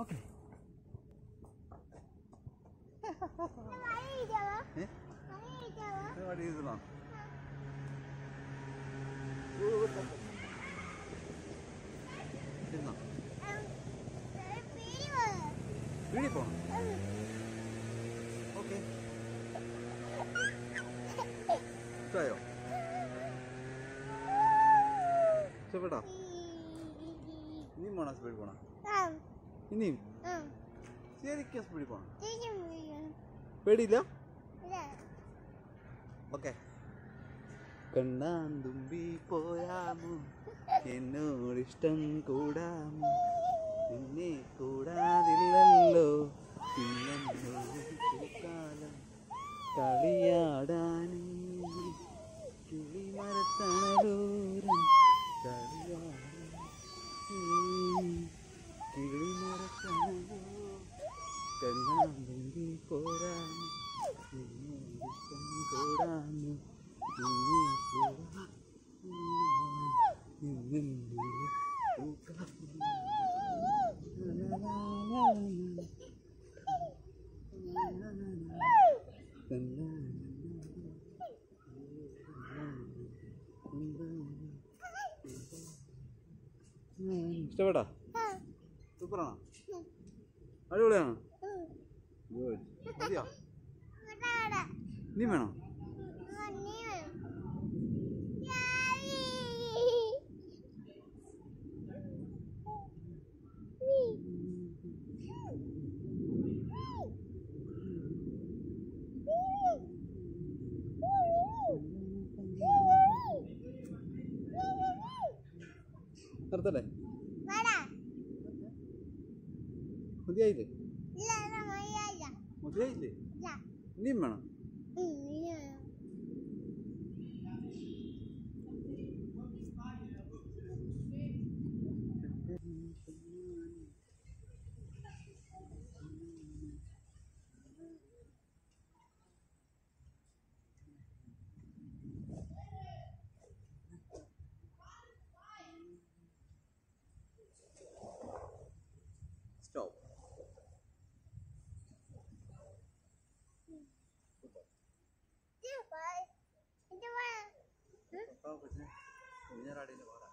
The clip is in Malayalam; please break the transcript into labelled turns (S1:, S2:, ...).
S1: ഓക്കെ. വീട്ടിൽ പോകണം ഓക്കെ. ഇഷ്ടമായോ ഇഷ്ടപ്പെട്ടോ ഇനിയും പോണോ സ്പീഡിൽ പോണോ? ഇനിയും ശരിക്കും പോണം പേടിയില്ല? ഓക്കെ. കണ്ണാന്തുമ്പി പോയാമോ? എന്നോടിഷ്ടം കൂടാമോ? നിന്നെ കൂടാതില്ലല്ലോ. എന്നോടിഷ്ടം കൂടാമോ? നിന്നെ കൂടാ ഇഷ്ടപ്പെട്ടോ സൂപ്പറാണോ? അടിപൊളിയാണോ? ഗുഡ് മതിയോ? നീ വേണോ? നിർത്തല്ലേ മതിയായില്ലേ? മതിയായില്ലേ. ഇനിയും വേണം? 嗯你也 കുഞ്ഞറാടിന് പാടാ.